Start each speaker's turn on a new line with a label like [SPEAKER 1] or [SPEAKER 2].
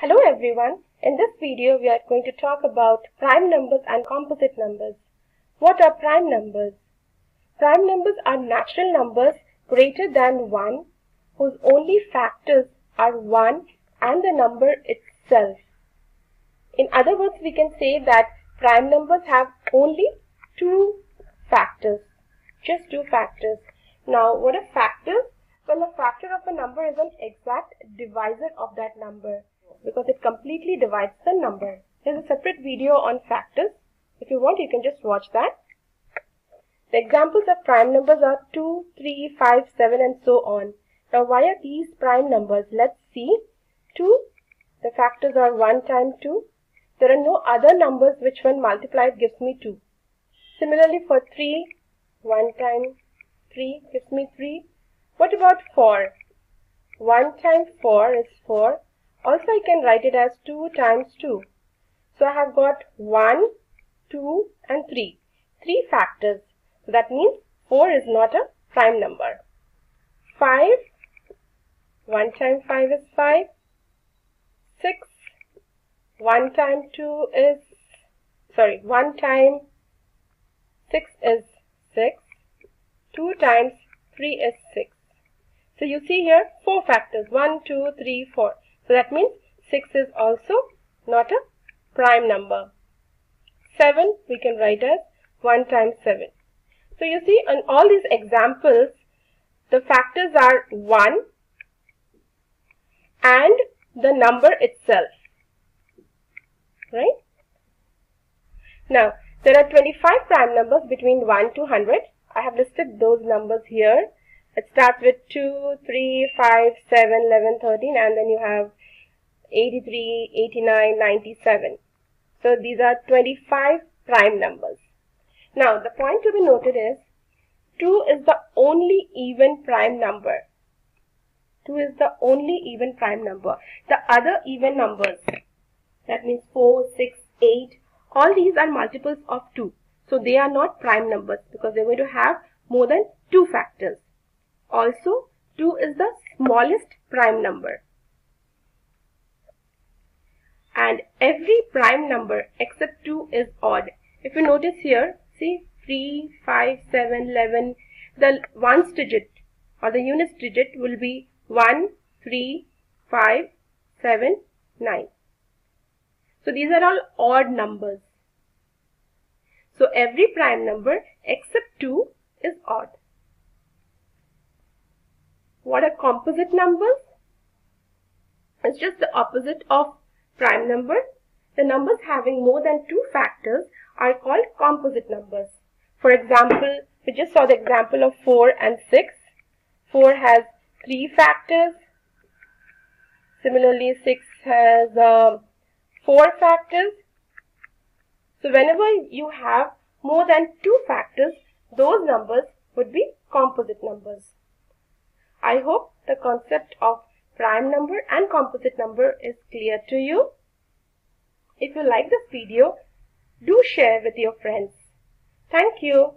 [SPEAKER 1] Hello everyone. In this video we are going to talk about prime numbers and composite numbers. What are prime numbers? Prime numbers are natural numbers greater than 1 whose only factors are 1 and the number itself. In other words, we can say that prime numbers have only two factors, just two factors. Now, what are factors? Well, a factor of a number is an exact divisor of that number because it completely divides the number. There's a separate video on factors. If you want, you can just watch that. The examples of prime numbers are 2, 3, 5, 7 and so on. Now, why are these prime numbers? Let's see. 2, the factors are 1 times 2. There are no other numbers which when multiplied gives me 2. Similarly for 3, 1 times 3 gives me 3. What about 4? 1 times 4 is 4. Also I can write it as 2 times 2. So I have got 1, 2 and 3. 3 factors. So that means 4 is not a prime number. 5, 1 times 5 is 5. 6, 1 times 2 is, sorry, 1 times 6 is 6. 2 times 3 is 6. So you see here 4 factors, 1, 2, 3, 4. So that means 6 is also not a prime number. 7 we can write as 1 times 7. So you see in all these examples, the factors are 1 and the number itself. Right? Now, there are 25 prime numbers between 1 to 100. I have listed those numbers here. It starts with 2, 3, 5, 7, 11, 13 and then you have 83, 89, 97. So these are 25 prime numbers. Now the point to be noted is 2 is the only even prime number. 2 is the only even prime number. The other even numbers, that means 4, 6, 8, all these are multiples of 2. So they are not prime numbers because they're going to have more than 2 factors. Also, 2 is the smallest prime number and every prime number except 2 is odd. If you notice here, see 3, 5, 7, 11, the ones digit or the units digit will be 1, 3, 5, 7, 9. So these are all odd numbers. So every prime number except 2 is odd. What are composite numbers? It's just the opposite of prime number, the numbers having more than two factors are called composite numbers. For example, we just saw the example of 4 and 6. 4 has 3 factors. Similarly, 6 has uh, 4 factors. So whenever you have more than 2 factors, those numbers would be composite numbers. I hope the concept of prime number and composite number is clear to you. If you like this video, do share with your friends. Thank you.